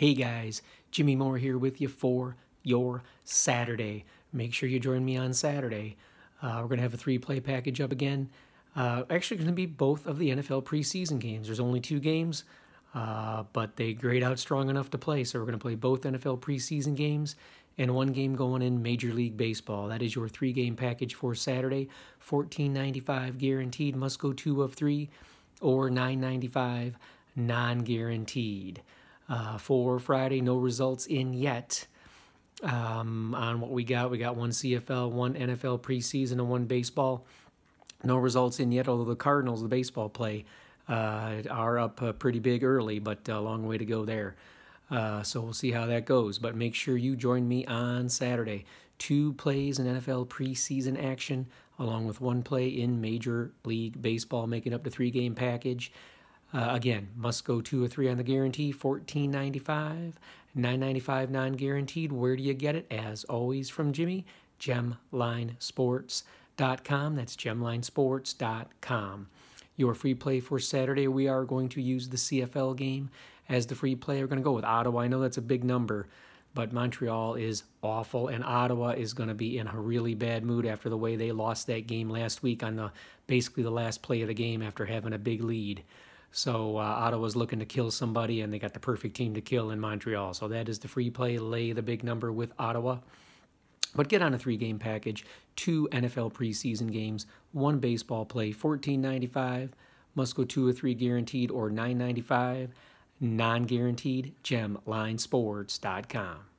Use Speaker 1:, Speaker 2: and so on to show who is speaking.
Speaker 1: Hey guys, Jimmy Moore here with you for your Saturday. Make sure you join me on Saturday. Uh, we're going to have a three play package up again. Uh, actually, going to be both of the NFL preseason games. There's only two games, uh, but they grade out strong enough to play. So we're going to play both NFL preseason games and one game going in Major League Baseball. That is your three game package for Saturday. $14.95 guaranteed, must go two of three, or $9.95 non guaranteed. Uh, for Friday, no results in yet. Um, on what we got, we got one CFL, one NFL preseason, and one baseball. No results in yet, although the Cardinals, the baseball play, uh, are up uh, pretty big early, but a long way to go there. Uh, so we'll see how that goes. But make sure you join me on Saturday. Two plays in NFL preseason action, along with one play in Major League Baseball, making up the three game package. Uh, again, must go two or three on the guarantee, fourteen ninety five, nine ninety five non guaranteed. Where do you get it? As always, from Jimmy, gemlinesports.com. That's gemlinesports.com. Your free play for Saturday, we are going to use the CFL game as the free play. We're going to go with Ottawa. I know that's a big number, but Montreal is awful, and Ottawa is going to be in a really bad mood after the way they lost that game last week on the basically the last play of the game after having a big lead. So uh, Ottawa's looking to kill somebody, and they got the perfect team to kill in Montreal. So that is the free play. Lay the big number with Ottawa. But get on a three-game package, two NFL preseason games, one baseball play, fourteen ninety-five. Must go two or three guaranteed, or nine ninety-five, non-guaranteed. GemLineSports.com.